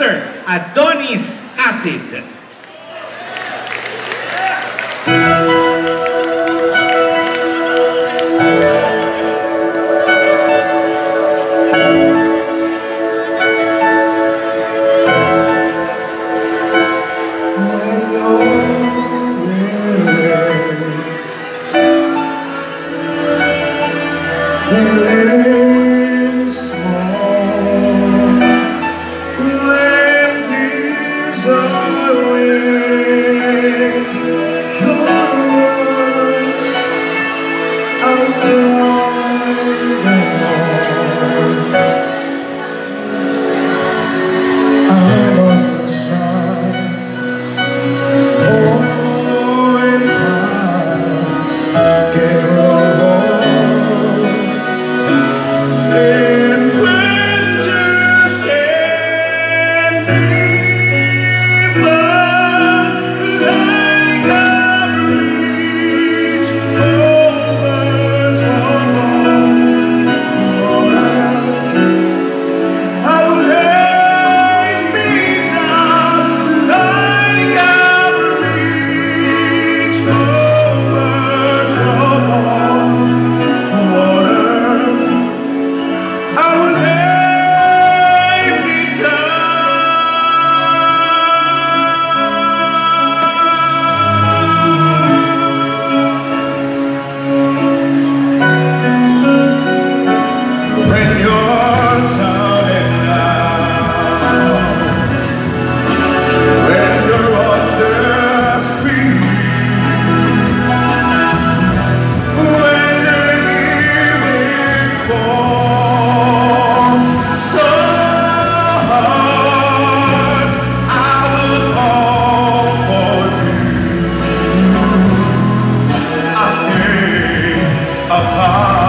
Master Adonis Acid. apart.